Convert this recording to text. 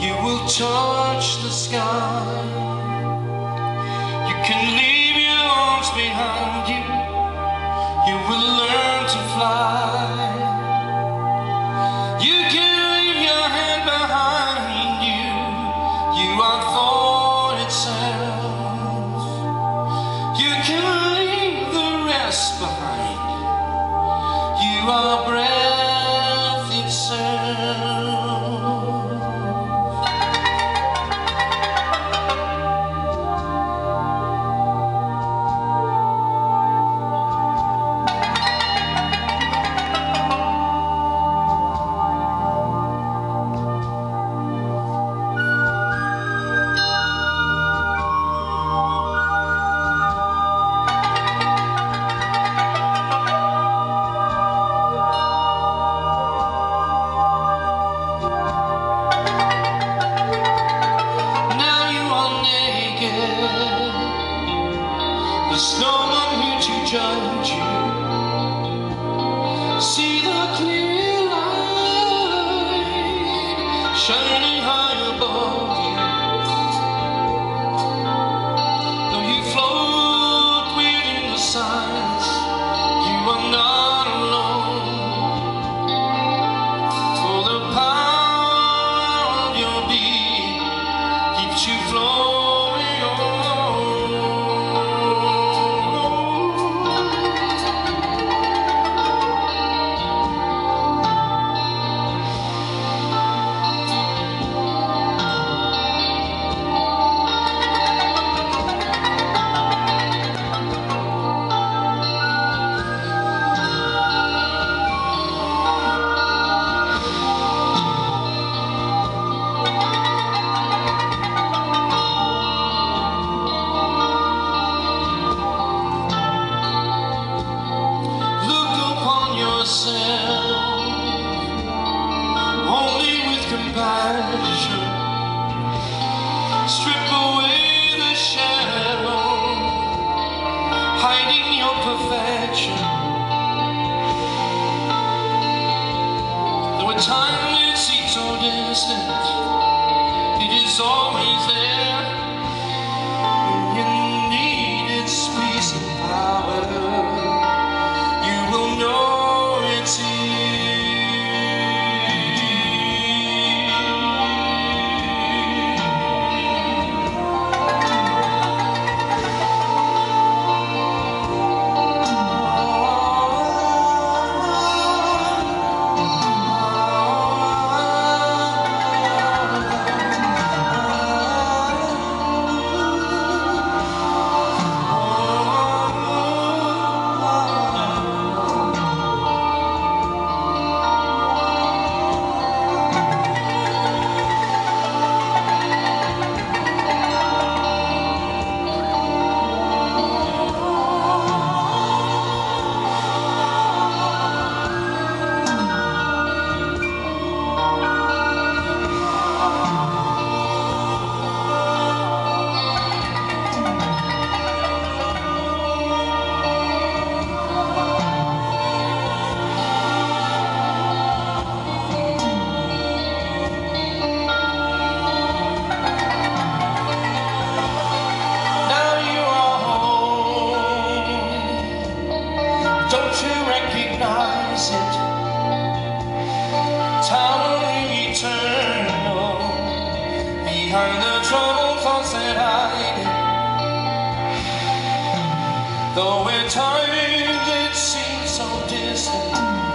You will touch the sky. You can leave your arms behind. There's no one here to judge you. See the clear light shining. myself only with compassion. Though at times it seems so distant